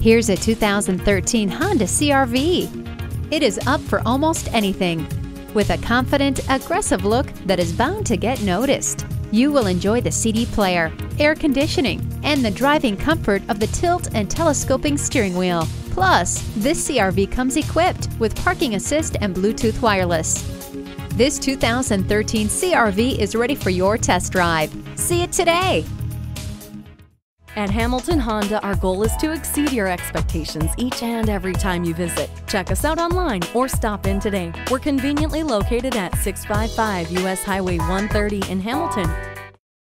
Here's a 2013 Honda CRV. It is up for almost anything. With a confident, aggressive look that is bound to get noticed. You will enjoy the CD player, air conditioning, and the driving comfort of the tilt and telescoping steering wheel. Plus, this CRV comes equipped with parking assist and Bluetooth wireless. This 2013 CRV is ready for your test drive. See it today. At Hamilton Honda, our goal is to exceed your expectations each and every time you visit. Check us out online or stop in today. We're conveniently located at 655 US Highway 130 in Hamilton